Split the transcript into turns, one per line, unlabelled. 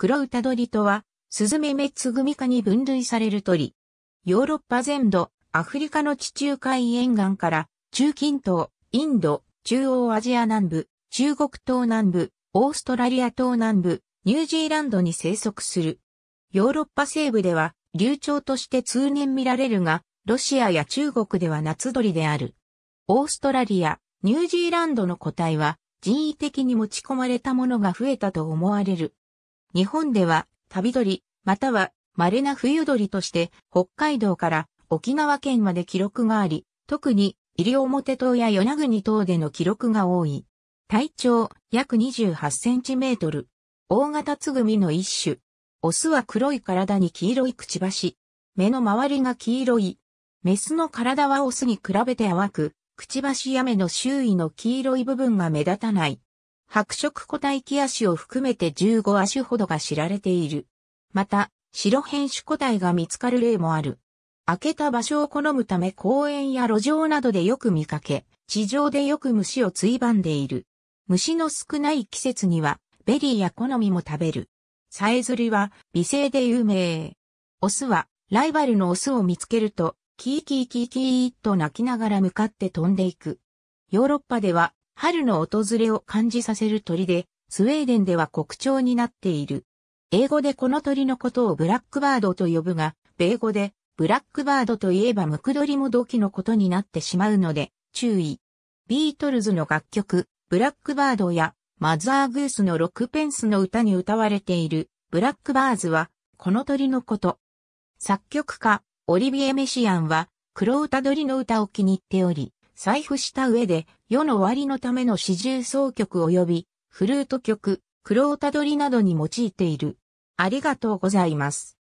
黒歌鳥とは、スズメメツグミ科に分類される鳥。ヨーロッパ全土、アフリカの地中海沿岸から、中近東、インド、中央アジア南部、中国東南部、オーストラリア東南部、ニュージーランドに生息する。ヨーロッパ西部では流鳥として通年見られるが、ロシアや中国では夏鳥である。オーストラリア、ニュージーランドの個体は人為的に持ち込まれたものが増えたと思われる。日本では旅鳥、または稀な冬鳥として北海道から沖縄県まで記録があり、特に西表島や与那国島での記録が多い。体長約28センチメートル。大型つぐみの一種。オスは黒い体に黄色いくちばし。目の周りが黄色い。メスの体はオスに比べて淡く、くちばしや目の周囲の黄色い部分が目立たない。白色個体基亜種を含めて15亜種ほどが知られている。また、白変種個体が見つかる例もある。開けた場所を好むため公園や路上などでよく見かけ、地上でよく虫をついばんでいる。虫の少ない季節には、ベリーや木の実も食べる。さえずりは美声で有名。オスはライバルのオスを見つけると、キーキーキーキーと鳴きながら向かって飛んでいく。ヨーロッパでは春の訪れを感じさせる鳥で、スウェーデンでは国鳥になっている。英語でこの鳥のことをブラックバードと呼ぶが、米語でブラックバードといえばムクドリも同期のことになってしまうので、注意。ビートルズの楽曲、ブラックバードやマザーグースのロックペンスの歌に歌われているブラックバーズはこの鳥のこと。作曲家、オリビエ・メシアンは黒歌鳥の歌を気に入っており、財布した上で世の終わりのための四重奏曲及びフルート曲、黒歌鳥などに用いている。ありがとうございます。